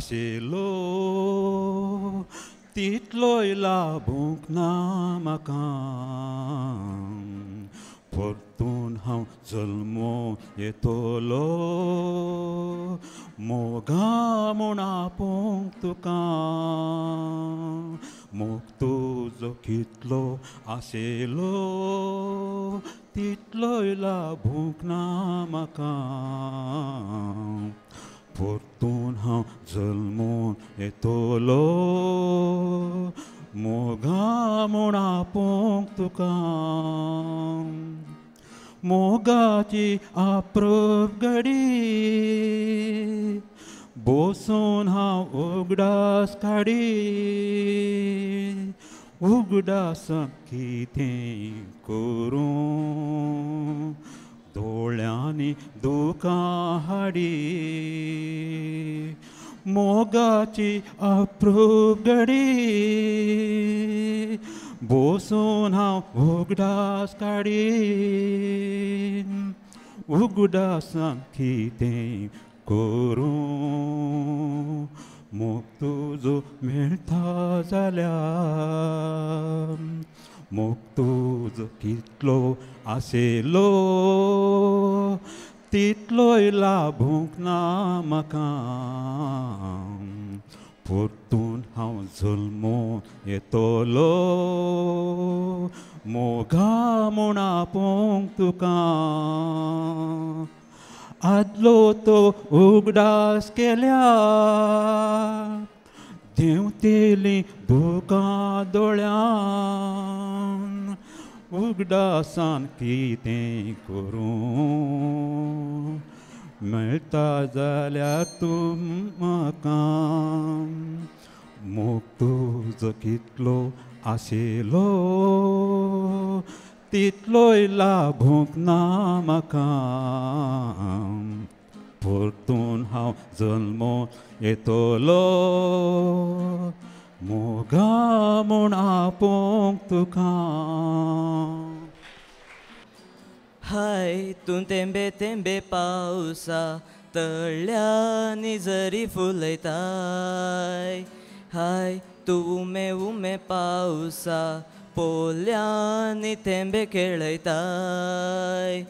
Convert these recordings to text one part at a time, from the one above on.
Pasilo titloy labong na makam Fortun hau zalmo yetolo Mogamo na pong tukam Mokto zokitlo asilo Titloy labong na makam म्हाका परतून हांव जल्मून येतलो मोगा म्हूण आपोवंक तुका मोगाची आप्रप घडी बसून हांव उगडास काडी। उगडासान दोळ्यांनी दुकां मोगाची अप्रूप घडी बसून उगडास काडी उगडासान कितें करूँ मोग तुजो मेळटा जाल्यार 목도 깃로 아실로 띠tloi la bunk na makam portun hau zulmo etolo moga mona punk tukam adlo to ugdas kelya देंवतेली दुकां दोळ्यान. उगडासान कितें करूं मेळटा जाल्यार तूं म्हाका मोग तुजो कितलो आशिल्लो तितलोय लाभूंक ना म्हाका परतून हांव जल्मो येतलो मोगा म्हूण आपोवंक तुका हाय तूं तेंबे तेंबे पावसा तळ्यांनी जरी फुलयताय हाय तूं उमे उमे पावसा पोल्यांनी तेंबे खेळयताय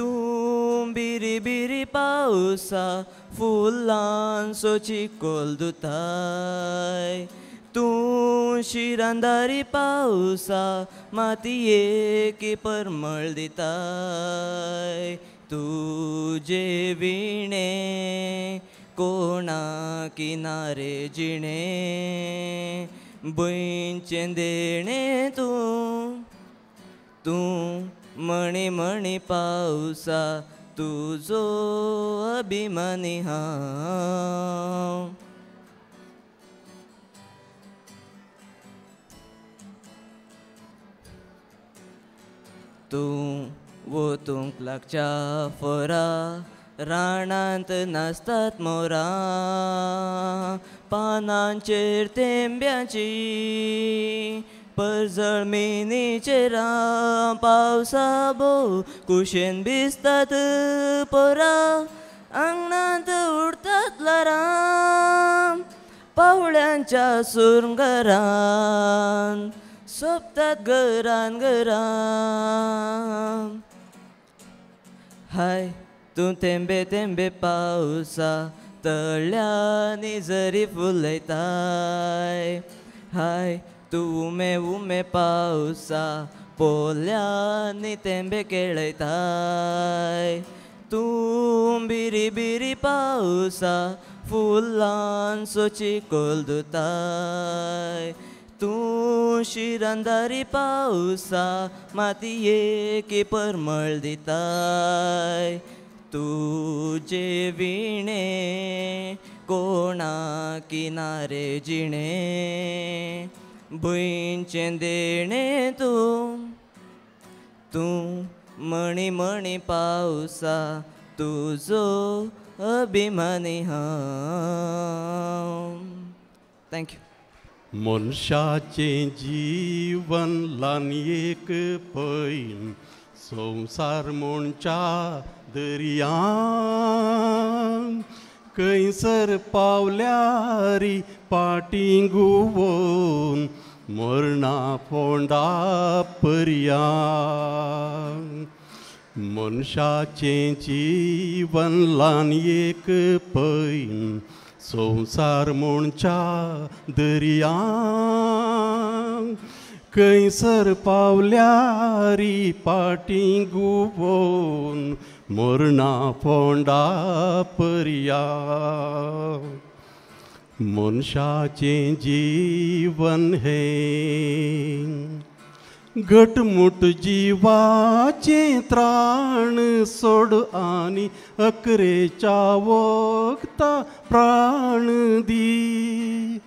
तूं बिरी बिरी पावसा फुलांचो चिकोल दुताय। तूं शिरांदारी पावसा मातयेकी परमळ दिताय। तुजे विणे, कोणा किनारे जिणे। बयचें देणे तूं तूं मणी मणी पावसा तुजो अभिमानी हांव तूं वोतूंक लागच्या फोरा राणांत नासतात मोरा. पानांचेर तेंब्याची परजळ मिनीचेर पावसा भोव कुशेन भिजतात पोरा आंगणांत उडतात लारां पावळ्यांच्या सुरंगरान सोपतात घरान घरान हाय तूं तेंबे तेंबे पावसा तळ्यांनी जरी फुलयताय. हाय तूं उमे उमे पावसा पोल्यांनी तेंबे खेळयताय तूं बिरी बिरी पावसा फुलांचो चिकोल दुताय तूं शिरांदारी पावसा मातयेकी परमळ दिताय. तुजे विणे कोणा किनारे जिणे. भुंयचें तू तूं मणी मणी पावसा तुजो अभिमानी हांव थँक्यू मनशाचें जीवन ल्हान एक पैन संवसार म्हणच्या दर्यान, कैसर पावल्यारी पाटिंगुवोन मरणा फोंडा पर्या मनशाचें जीवन ल्हान एक पैन संवसार म्हणच्या दर्या कैसर पावल्यारी पाटिंगुवोन मरणा फोंडा पर्या मनशाचें जीवन है। घटमुट जीवाचे त्राण सोड आनी अकरेच्या चावोकता प्राण दी।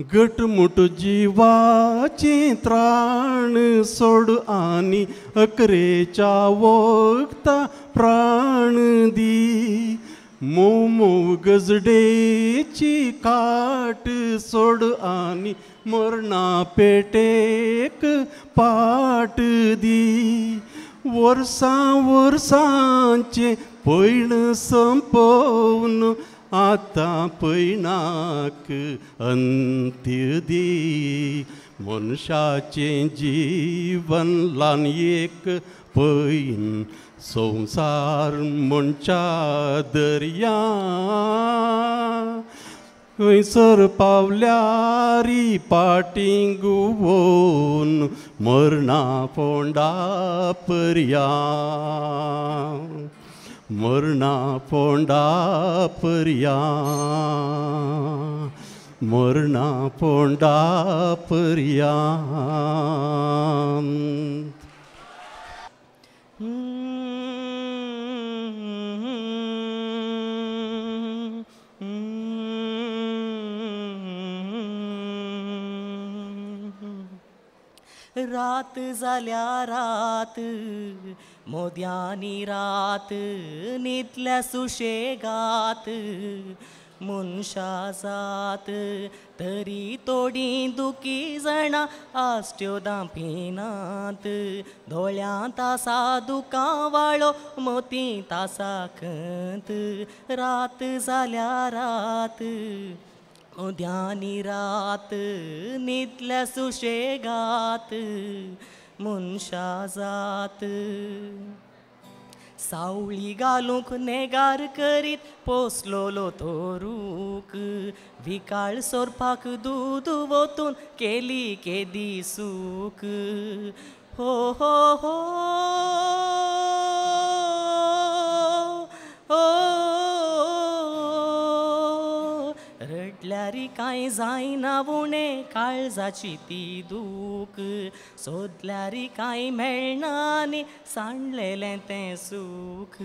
घटमुट जिवाचें त्राण सोड आनी अकरेच्या वखता प्राण दी. मोमो गजडेची काट सोड आनी मरणा पेटेक पाट दी. वर्सां वर्सांचे पैण संपोवन आतां पैणाक अंत्य दी मनशाचें जीवन ल्हान एक पैन संवसार म्हणच्या दर्या। खंयसर पावल्यारी पाटिंगुवोन मरणा फोंडा पर्या। मरणा फोंडा पर्या। मरणा फोंडा पर्या। रात जाल्या रात मोद्यांनी रात नितल्या सुशेगात मुनशा जात तरी तोडी दुखी जाणा आष्ट्यो दापिनात धोळ्या तासा दुका वाळो मोती तासा खंत रात जाल्या रात उद्यानी रात नितल्या सुशेगात. मनशा जात सावळी घालूंक नेगार करीत, पोसलोलो तोरूक विकाळ सोरपाक दूद वतून केली केदी सूक। हो हो हो हो रडल्यारी कांय जायना उणें काळजाची ती दूख सोदल्यारी कांय मेळना आनी सांडलेलें तें सूख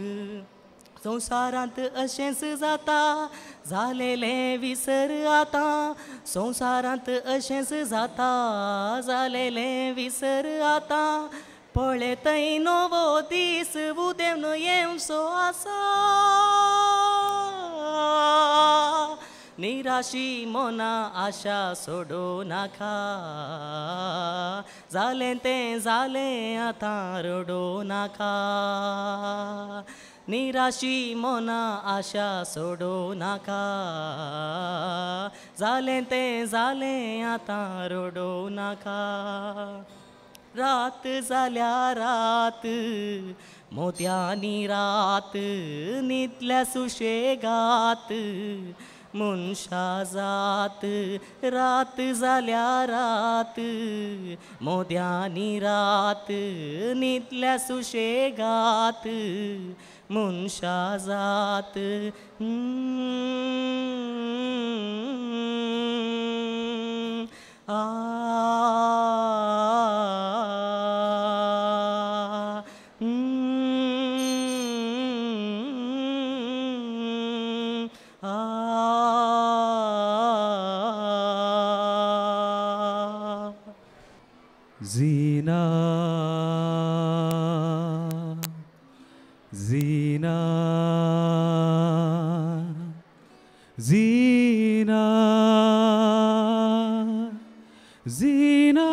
संवसारांत अशेंच जाता जालेलें विसर आतां संवसारांत अशेंच जाता जालेलें विसर आतां पळयतय नवो दीस उदेवन येवचो आसा निराशी मना आशा सोडो नाका. जालें तें जालें आतां रडो नाका. निराशी मना आशा सोडो नाका. जालें तें जालें आतां रडो नाका. रात जाल्या रात मोत्यानी रात न्हिदल्या सुशेगात मनशा जात रात जाल्या रात मोद्यांनी रात न्हिदल्या सुशेगात मनशा जात हम्म. आ जीना जीना जीना जीना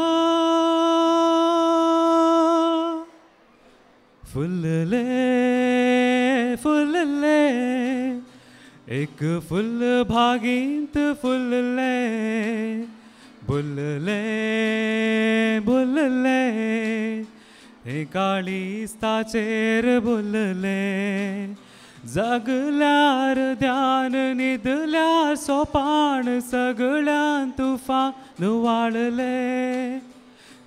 फुलले फुलले एक फुल भागींत फुलले बुलले बुलले, हे काळीस्ताचेर बुलले, जगल्यार ध्यान न्हिदल्यार सोपान सगळ्यान तुफान वाळले.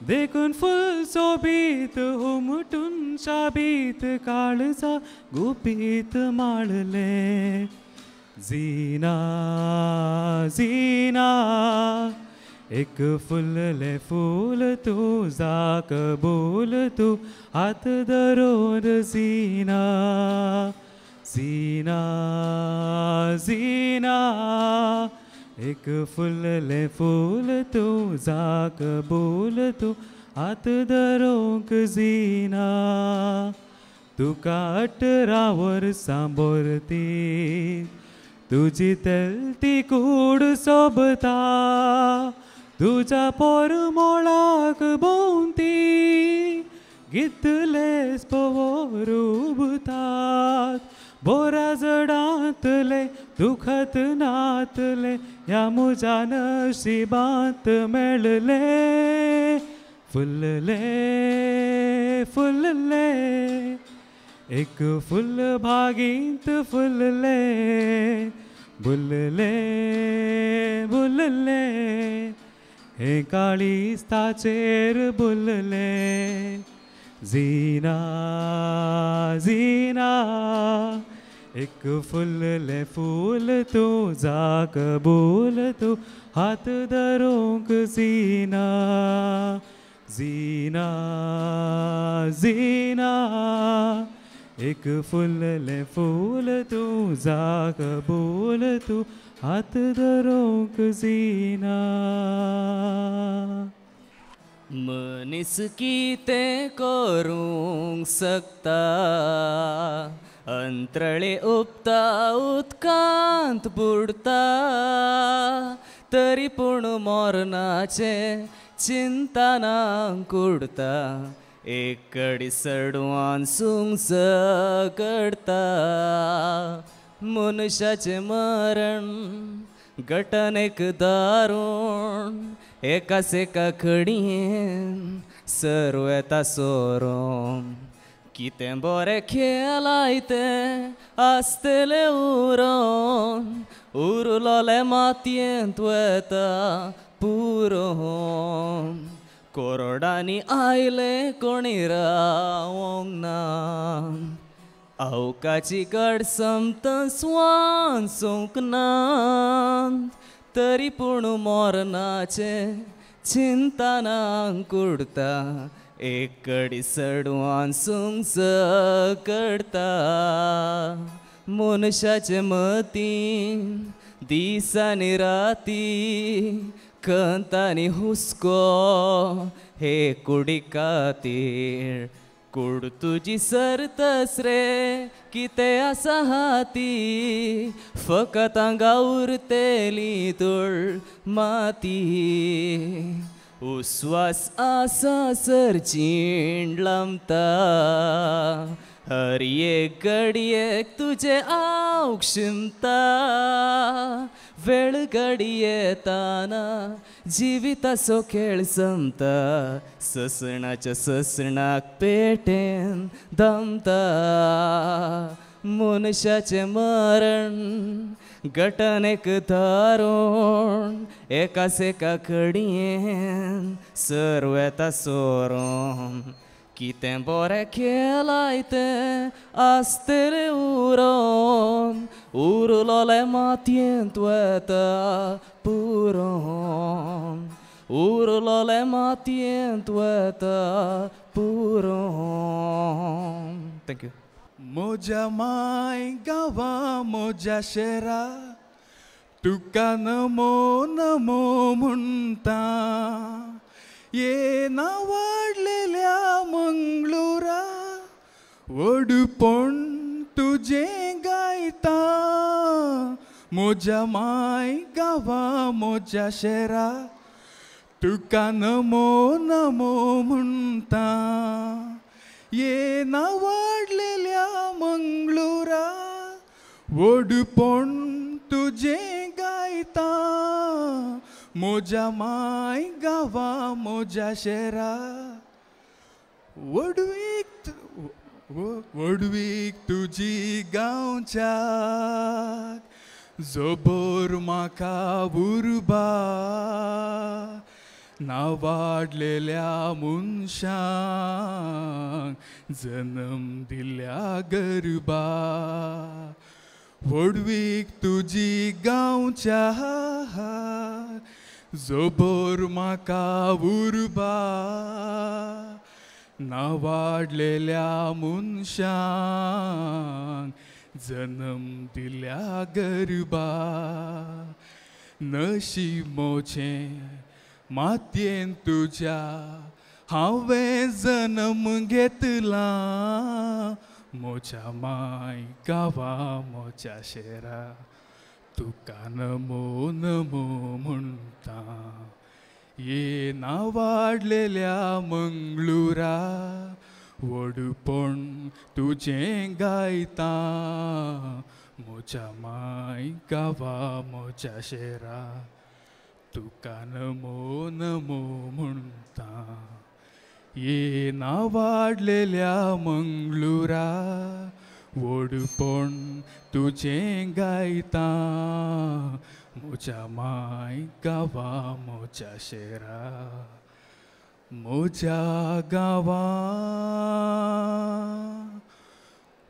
देखून फुल सोबीत, उमटून शाबीत काळजा गुपीत माळले. जीना झीना एक फुलले फूल तुझा कबूल तू हात धरून झीना झीना झीना एक फुलले फूल तुझा कबूल तू हात धरोंक झीना तुका अठरावर सांबोरती तुझी तेलती कूड सोबता तुझ्या पोरमोळाक भोंवती गितलेस पवोर उबतात बोरा जडांतले दुखत नातले या मुजा नशिबांत मेळले फुलले फुलले एक फुल भागींत फुलले बुलले बुलले हे काळीस्ताचेर बुलले झीना झीना एक फुलले फूल तुझा कबूल तू, हात धरोंक झीना झीना झीना एक फुलले फूल तुझा कबूल तू हात धरोंक झीना मनीस कितें करूंक शकता अंतरळे उपता उदकांत बुडता। तरी पूण मोरनाचे चिंतानांक उडता एक कडी सडवान सुंग कडता मनशाचें मरण एक दारूण एकास एका खडयेन सर्व येता सोरोम कितें बरें खेळाय तें आसतलें उरोन. उरलोले मातयेंत वेता पुरो कोरडांनी आयले कोणी रावोंक ना. अवकाची गड समत स्वान सोंकना तरी पूण मोरणाचे चिंतानांक उडता एक कडी सडवान सुंग करता मनशाचे मतीन दिसांनी राती कंतानी हुस्को हे कुडी कातीर कूड तुजी सरतस रे कितें आसा फकत हांगा उरतेली तुळ माती। उस्वास आसा सर चीण लामता हर एक घडयेक तुजे आवक शिमता वेळ घडी येताना जिविताचो खेळ संपता ससणाच्या ससणाक पेटेन दमता मनशाचें मरण घटनेक धारोण एकाच एका खडयेन सर्व येता Chi tembore che laite a stere uron. Urulole matien tueta puron. Urulole matien tueta puron. Thank you. Moja mai gawa moja shera. Tukana mo namo munta. ಏನಾವಾಡ್ಲಿಲ್ಲ ಮಂಗಳೂರ? ಒಡುಪೊಂಡ್ तुझे गायता मोजा माय गावा मोजा शेरा तुका नमो नमो म्हणता ये ना वाडलेल्या मंगळुरा तुझे गायता मोजा माय गावा मोजा शेरा वडवीक वडवीक तुजी गांवच्या जबर म्हाका उर्बा. ना वाडलेल्या मनशांक जन्म दिल्या गरबा. वडवीक तुजी गांवच्या जबर म्हाका उर्बा ना वाडलेल्या मनशांक जन्म दिल्या गरबा. नशिमोचें मातयेन तुज्या हांवें जन्म घेतला. मोच्या माय गावा मोच्या शेरा तुका नमो नमो म्हणता. ये ना वाडलेल्या मंगळुरा वडपण तुजें गायता. मोच्या माय गावा मोच्या शेरा. तुका नमो नमो म्हणता. ये ना वाडलेल्या मंगळुरा वडपण तुझे गायता म्हज्या माय गावा म्हज्या शेरा म्हज्या गांवा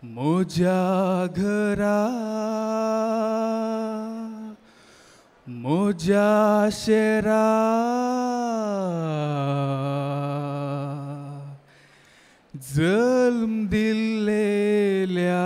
म्हज्या घरा म्हज्या शेरा। जल्म दिलेल्या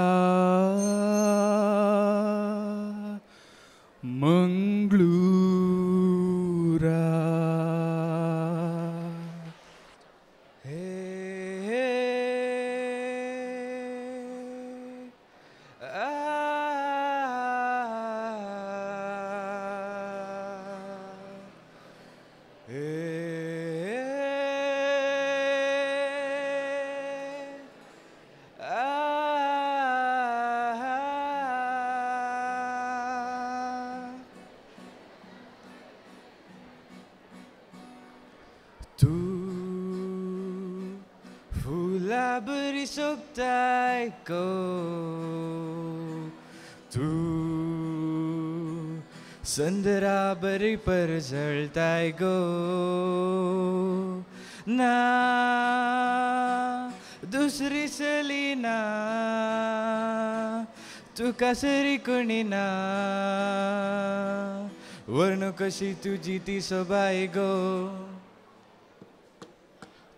बरी सोबताय गो तू संदरा बरी परजळताय गो ना दुसरी सली ना तुका सरी कोणी ना वर्ण कशी तुझी ती सोबाय गो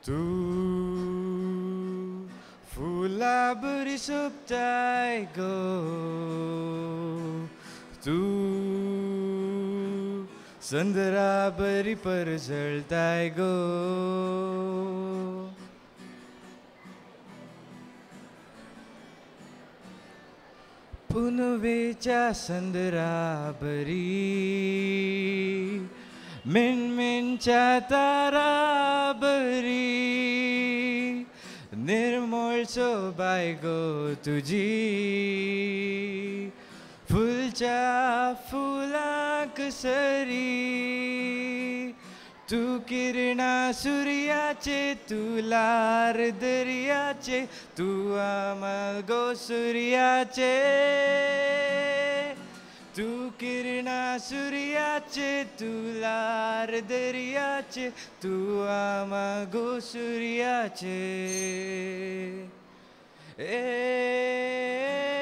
तू laburi go. Tu संदरा बरी पर जलताय गो पुनवेच्या संदरा बरी मिणमिणच्या तारा बरी 벌써 밝고 go 불자 풀라 그슬이 Tukirna suriya che tu lar dariya che tu amal go suriya che किरणा सूर्याचे तू लार दर्याचे तू आमा गो सूर्याचे ए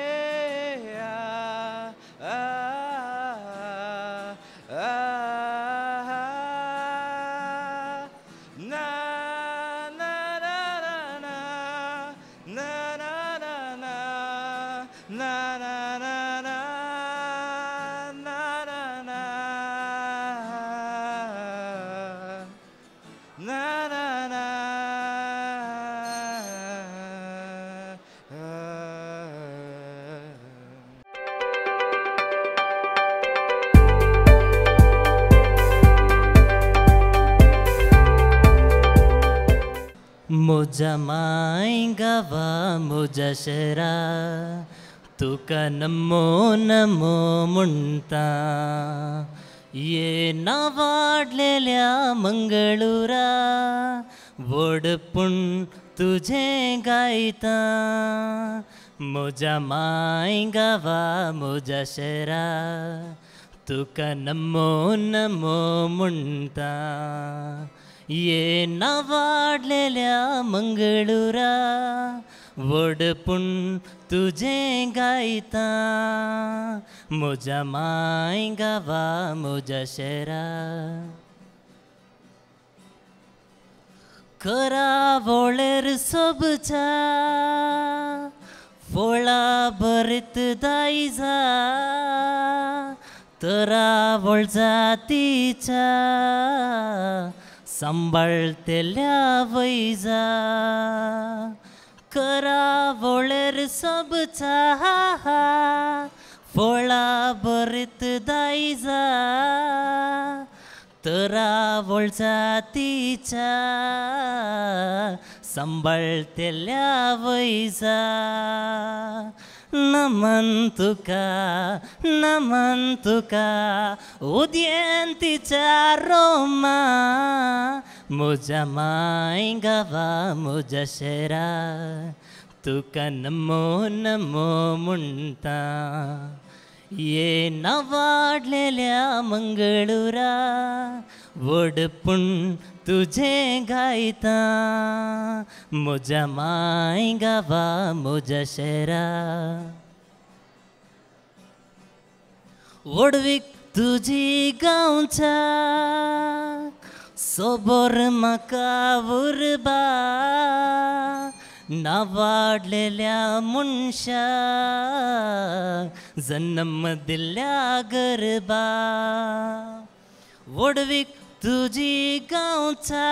म्हज्या माय गावा म्हज्या शहरा तुका नमो नमो म्हणटा ये ना वाडलेल्या मंगळुरा वडपूण तुझें गायता। म्हज्या माय गावा म्हज्या ये वाडलेल्या मंगळुरा वडपूण तुझें गायता म्हज्या माय गावा म्हज्या शहरा करावळेर सोबच्या फोळा बरीत दायजा तरावळ जातीच्या सांबाळतेल्या वैजा करावळेर सोबच्या फोळा बरीत दायजा तरावळ जातीच्या सांबाळतेल्या वैजा नमन्तुका नमन्तुका उमा मोज मै गवा मोज शरा नमो नमो मुण्टा ये न वाडल्या मङ्गलूरा तुझें गायता म्हज्या माय गावा म्हज्या शहरा वडवीक तुजी गांवच्या सोबोर म्हाका उरबा ना वाडलेल्या मनशा जन्म दिल्ल्या गरबा। वडवीक तुजी गांवचा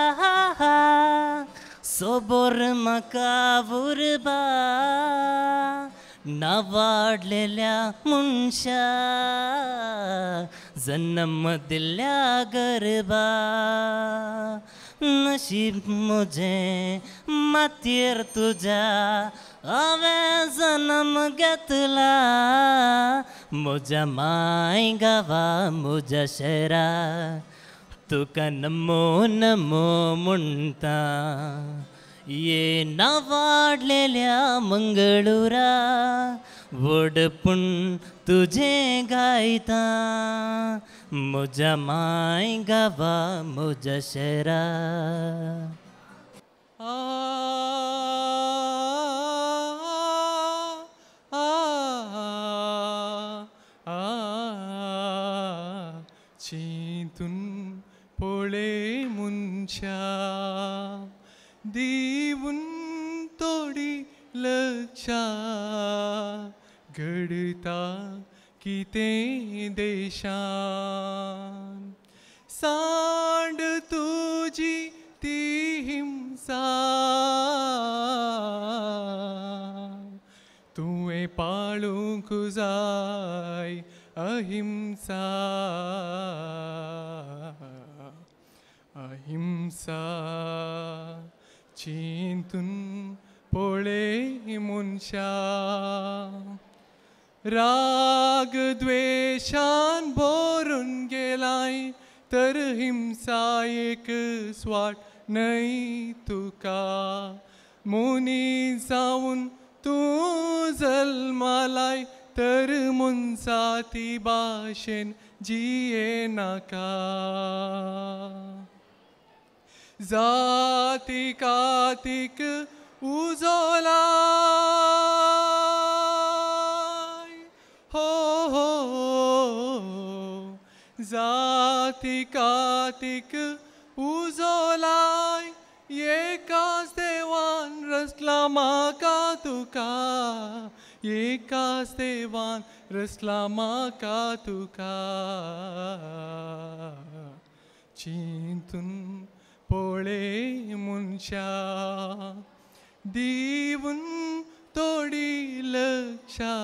सोबोर म्हाका उरबा ना वाडलेल्या मनशा जन्म दिल्ल्या गरबा। नशीब म्हजें मातयेर तुज्या हांवें जन्म घेतला। म्हज्या माय गावा म्हज्या शहरा तुका नमो नमो म्हणटा ये ना वाडलेल्या मंगळुरा। वडपूण तुझें गायता। म्हज्या माय गावा म्हज्या शहरा पोळे मुनशा दिवून तोडी लक्षा घडता कितें देशान। सांड तुजी ती हिंसा। तुवें पाळूंक जाय अहिंसा। अहिंसा, चिंतून, पोळे मनशा राग, द्वेषान भरून गेलाय, तर हिंसा एक स्वाट नाही तुका. मुनी जाऊन तू जल्मालाय तर मुनसा ती भाशेन जिये नाका. जाती उजोला। हो हो, जाती कातिक उजोलाय एकाच देवान रचला म्हाका तुका। एकाच देवान रचला म्हाका तुका। चिंतून पोळे मनशा दिवून तोडी लक्षा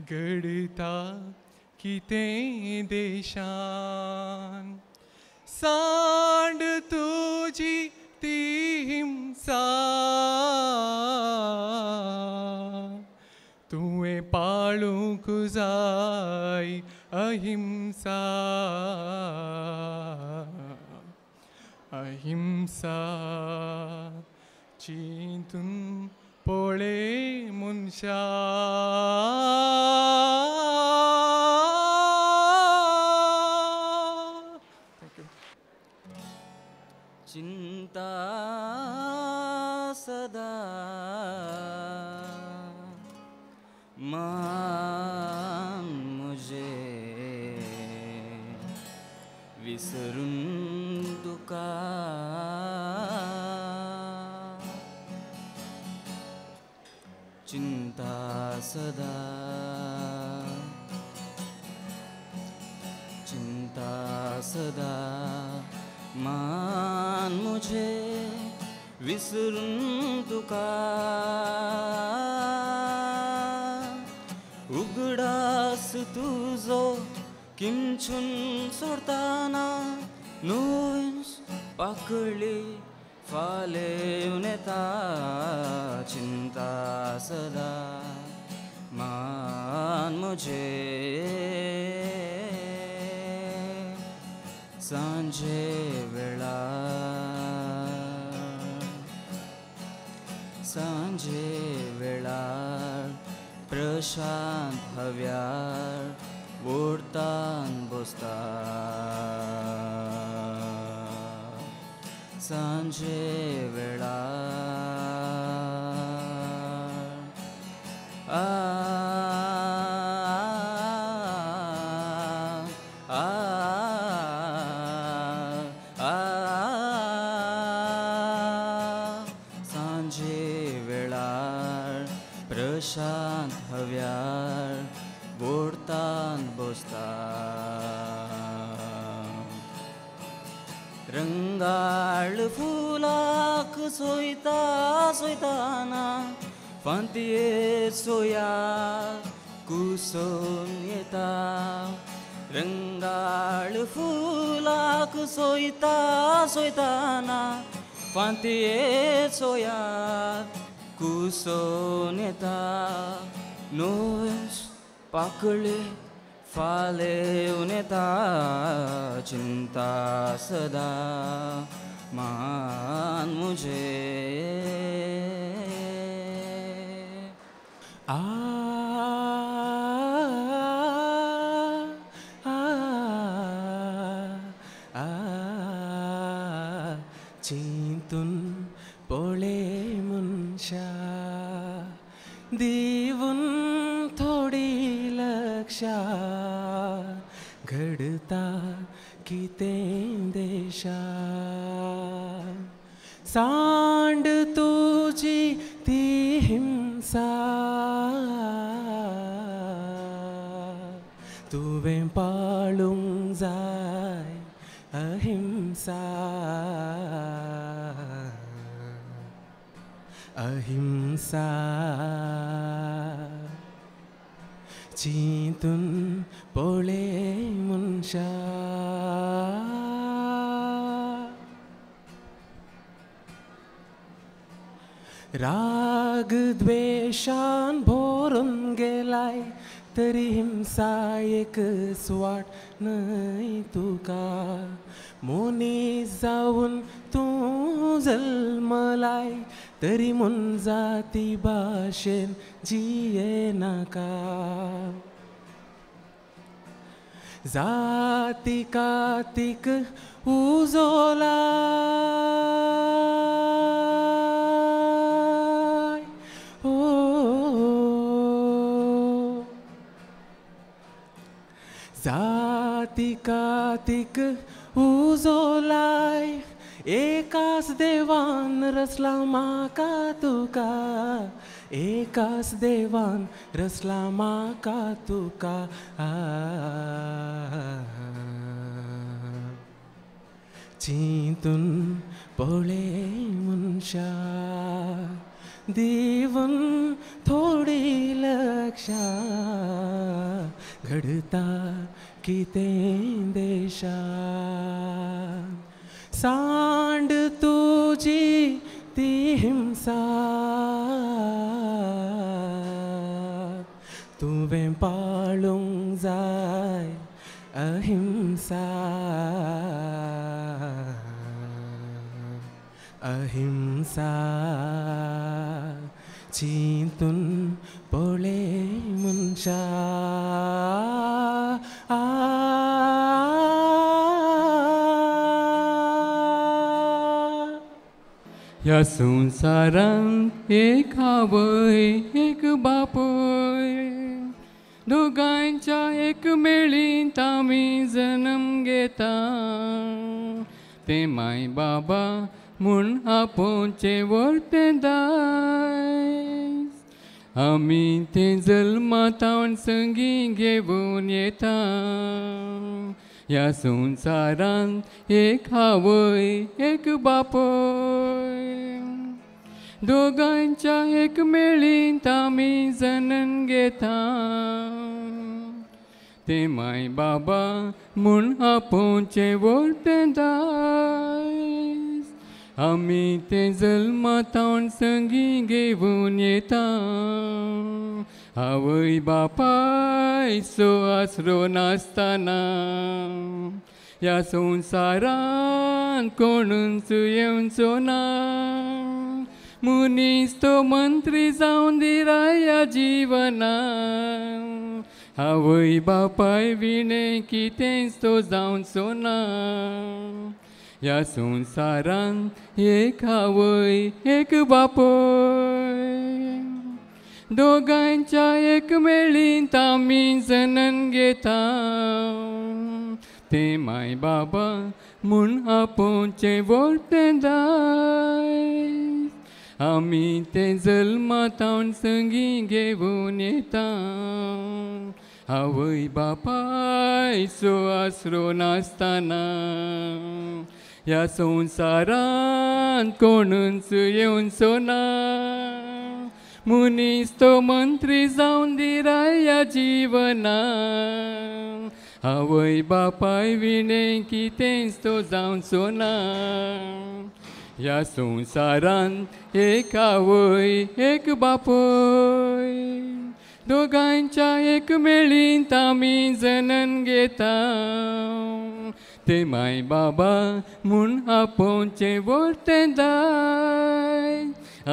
घडता कितें देशान सांड तुजी ती हिंसा तुवे पाळूंक जाय अहिंसा ahimsa chintun pole munsha सदा। चिंता सदा। मान मुझे विसरून तुका। उगडास तुझो किंचून सोडताना नुवेंस पाकळी फाले येता चिंता सदा। मान मुझे सांजे वेळा सांजे वेळार प्रशांत हव्यार ओढतान बसता फांतये सोया कुसोन येता रंगाळ फुलाक सोयता सोयताना फांतये सोया कुसोन येता नोस पाकळे फाले येता चिंता सदा मान मुझे कितें सांड तुझी ती हिंसा। तुवें पाळूंक जाय अहिंसा। अहिंसा। चिंतून पळे मनशा राग द्वेषान भोरून गेलाय तरी हिंसा एक स्वाट नाही तुका. मोनी जाऊन तू जल्मलाय तरी मन जाती भाशेन जिये नाका. जाती कातिक उजोला. जातिकातिक उजोलाय एकाच देवान रसला माका तुका. एकाच देवान रसला माका तुका. आ चिंतून पळे मनशा. दिवन थोडी लक्षा घडता कितें देशा। सांड तुझी ती हिंसा। तुवें पाळूंक जाय अहिंसा। अहिंसा। चिंतून पळय मनशा आ ह्या संवसारांत एक आवय एक बापय दोगांच्या एक मेळींत आमी जन्म घेता ते माय बाबा म्हूण आपोवचे वर्तें दायज आमी ते जल्मातावन संगी घेवन येता ह्या संवसारांत एक आवय एक बापय। दोगांच्या एक मेळींत आमी जनन घेता ते माय बाबा म्हूण आपोवचे वर्तें दायज आमी ते संगी घेवन येता आवय बापाय सो आसरो नासतना ह्या संवसारांत कोणूच येवचो ना मुनीस तो मंत्री जावन दिराय ह्या जिवना आवय बापाय विणे कितेंच तो जावचो ना ह्या संवसारांत एक आवय एक बापोय. दोगांच्या एक मेळींत आमी जनन घेता ते माय बाबा म्हूण आपोवचे दाय. आमी ते जल्मातावन संगी घेवन येता आवय बापाय आसरो नासतना. ह्या संवसारांत कोणूच येऊन ना मुनीस तो मंत्री जावन दिरा ह्या जिवना आवय बापाय विणे कितेंच तो जावचो ना ह्या संवसारांत एक आवय एक बापोय. दोगांच्या एक मेळींत आमी जनन घेता. ते माय बाबा म्हूण आपोवचे वर्तें दाय.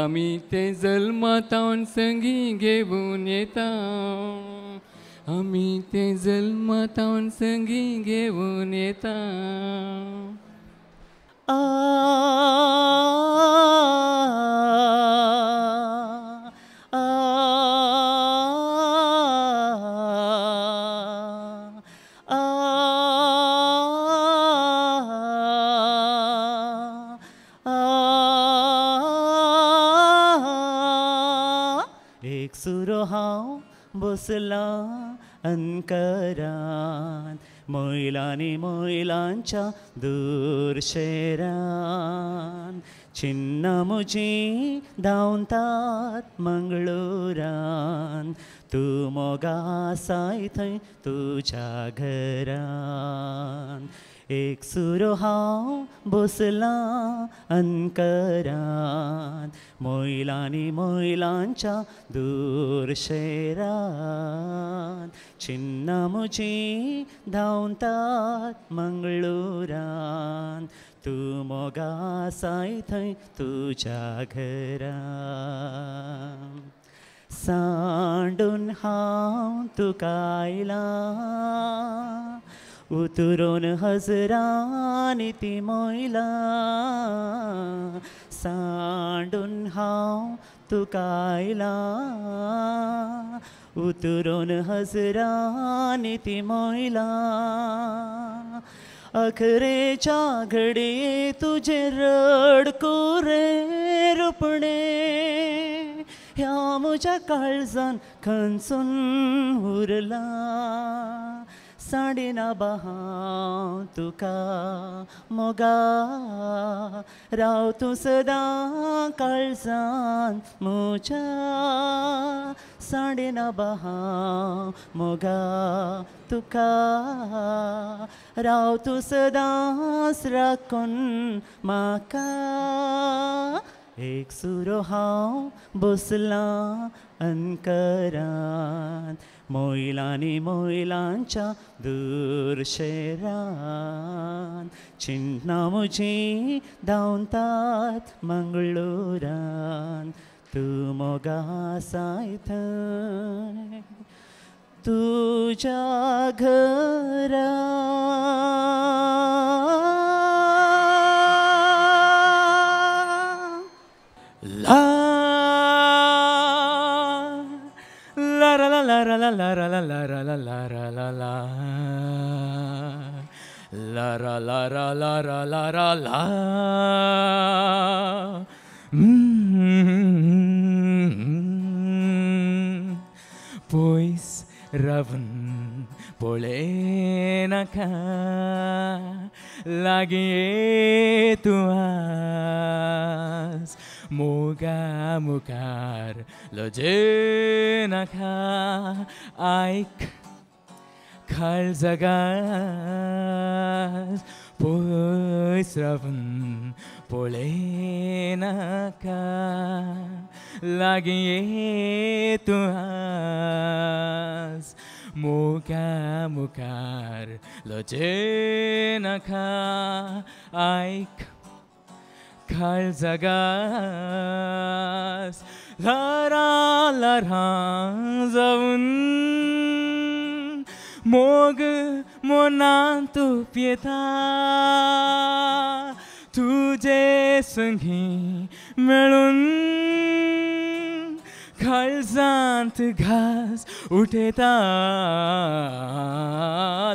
आमी ते जल्मातावन संगी घेवन येता आमी ते जल्मातावन संगी घेवन येता एक बसला अनकरान महिलांनी महिलांच्या दूर शेरान चिन्न म्हजी धांवतात मंगळुरान तूं मोगा आसाय थंय तुज्या घरान एक सुरो हांव बसला अनकरान महिलांनी महिलांच्या दूर शेरान, चिन्न म्हजी धांवतात मंगळुरान, तूं मोगा आसाय थंय तुज्या घरान। सांडून हांव तुका आयला उतरून हजरांनी ती मोयला सांडून हांव तुका आयला उतरून हजरांनी ती मोयला अखरेच्या घडये तुझे रडको रे रुपणे. ह्या म्हज्या काळजान खंचून उरला. साडेना बहां तुका मोगा राव तूं सदां काळजान म्हज्या साडेना बहां मोगा तुका राव तूं सदांच राखून म्हाका एक सुरो हांव बसला अनकरान മൊയിലാനി മൊയിലാഞ്ച ദൂർശരാൻ ചിന്നാമുജി ദൗന്താത് മംഗളൂരാൻ തുമൊഗാസായുധ तुझा घरा ला la la la la la la la La la la la la ra la. Mm-hmm. Pois Ravan Polenaka Lagietuas Moga मुखार लजे नखा आइक खाल जगा पोस्रवन पोले नका लागिए तुहास मोका मुखार नखा आइक Kal zagas Lara lara zavun Mog monantu pieta तुझे संगी मिळून काळजांत घास उठेता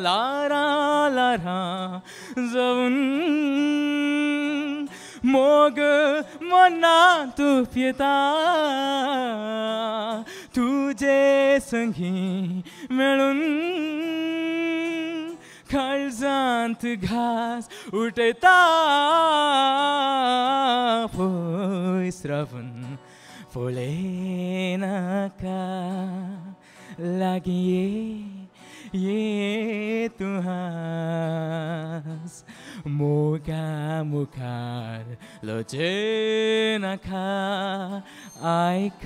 लारा लारा जाऊन मोग मना तू पिता तुझे संगी मिळून काळजांत घास उठता पोय श्रवण फुले नाका लागी ये ये तुहास मुखा मुखार, लोचे नखा आइक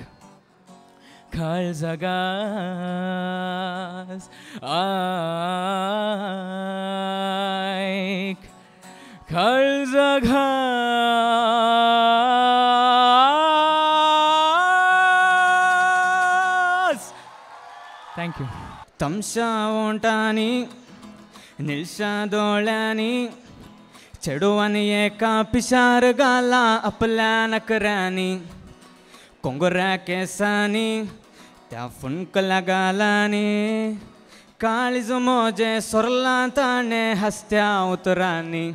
खल जगास, आइक खल जगास। थैंक यू तमशा ओंटानी निशा दौड़ानी चेडवानी एका पिशार घाला आपल्या नकऱ्यानी कोंगऱ्या केसांनी त्या फुंकल्या गालांनी. काळीज मोजे सोरला ताणे हस्त्या उतरांनी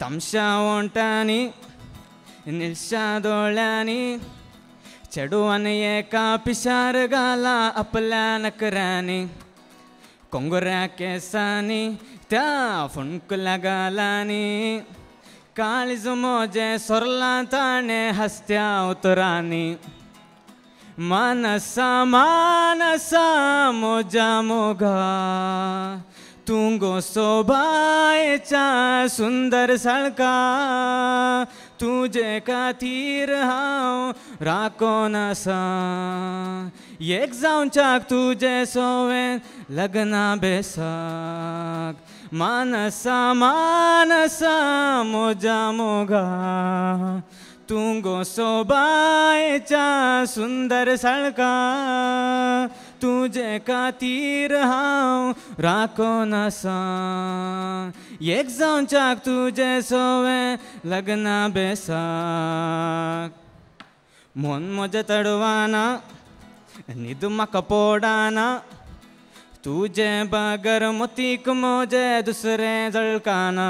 तमशा ओंटानी निल्शा दोळ्यांनी चेडवानी एका पिशार घाला आपल्या नकऱ्यांनी कोंगऱ्या केसांनी त्या फुंकल्या गालांनी काळीज मोजे सोरला ताणे हस्त्या उतरांनी मानसा मानसा मोजा मोगा तुंगो सोबायच्या सुंदर सळका तुझे खातीर हांव राखोन आसा एक जावच्याक तुजे सोवेन लग्ना बेसाक। मानसा मानसा, मोजा मोगा। तुंगो सोबायच्या सुंदर सळका तुझे खातीर हांव राखोन आसा एक जावच्याक तुजे सोवे, लग्ना बेसाक। मोन म्हजें तडवाना न्हीद म्हाका पोडाना। तुजे बागर मोतीक मोजे दुसरें जळकाना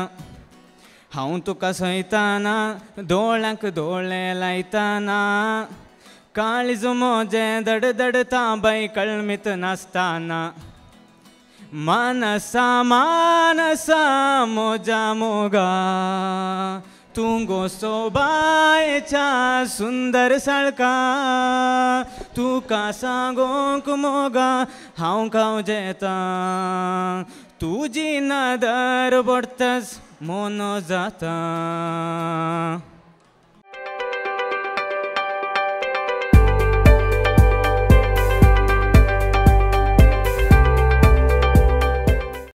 हांव तुका सयताना दोळ्यांक दोळे लायताना काळीज मोजें दडदडता बाई कळमीत नासताना। मानसा मानसा मोजा मोगा तुंगो सोबायच्या सुंदर सळका तुका सांगोंक मोगा हांव खाव जेता तुजी नदर बडतस मोनो जाता